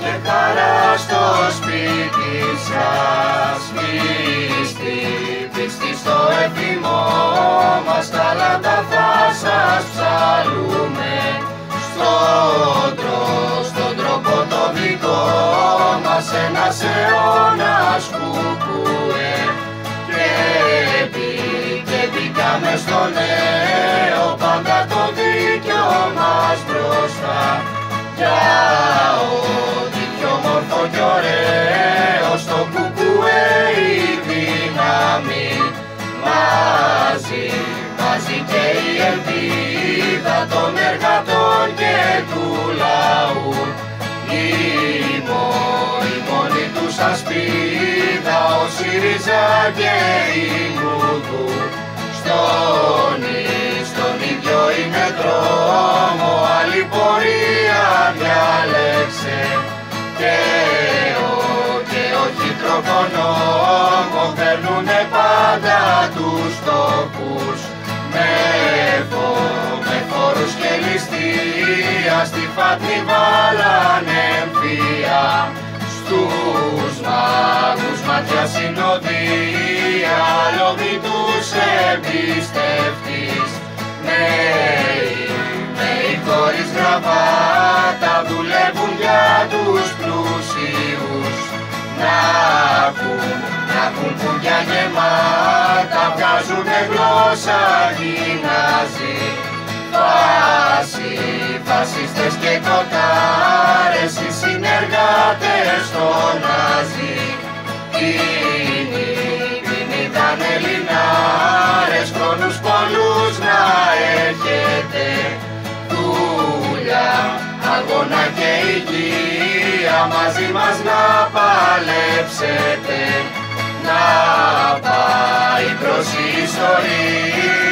και χαρά στο σπίτι σας. Πίστη, πίστη στο εφημό μας τα θα σας ψαλούμε. Στον τρόπο, στον τρόπο το δικό μας ένας αιώνας κουκουέ. Και επί, και μπήκαμε στο νέο πάντα το δίκιο μας μπροστά. Για ό,τι πιο μορφό κι ωραίος στο κουκουέ η δύναμη. Μαζί, μαζί και η ελπίδα των εργατών και του λαού. Η, μο, η μόνη τους ασπίδα ο ΣΥΡΙΖΑ και η Βουδού στον, όχι τροχονόμο φέρνουνε πάντα τους τόπους. Με, φο, με φόρους και ληστεία στη φάτνη βάλανε εμφία στους μάγους μάτια συνοδεία λόγοι τους εμπιστευτής βγάζουνε γλώσσα γυμνάζει Φάσι, φασίστες και κοτάρες, οι συνεργάτες των Ναζί. Είναι, είναι ήταν Ελληνάρες, χρόνους πολλούς να έχετε. Δουλειά, αγώνα και υγεία, μαζί μας να παλέψετε. Να